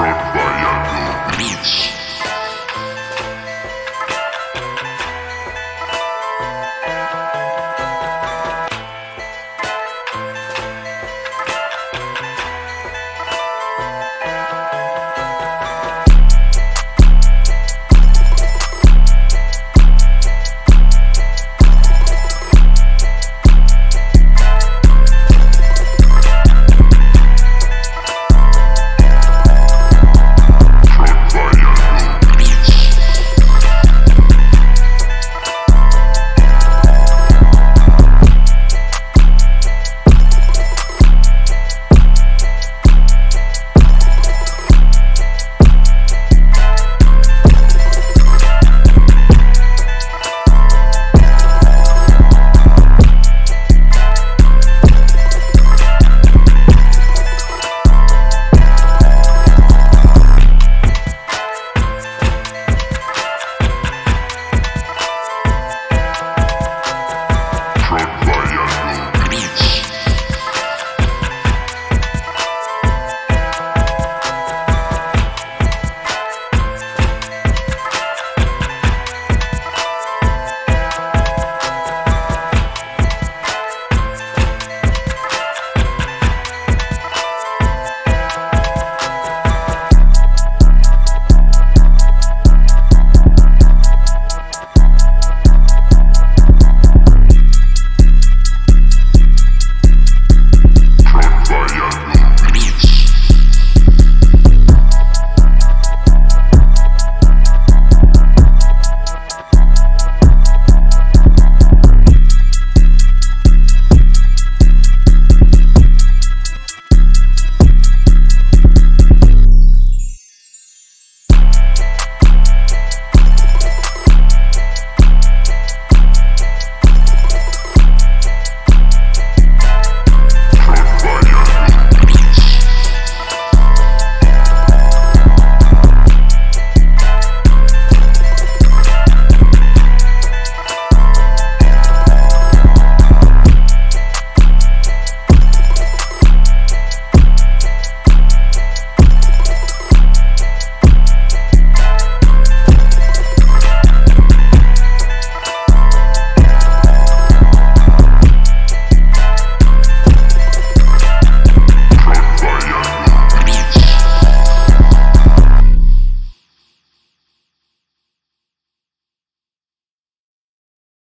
track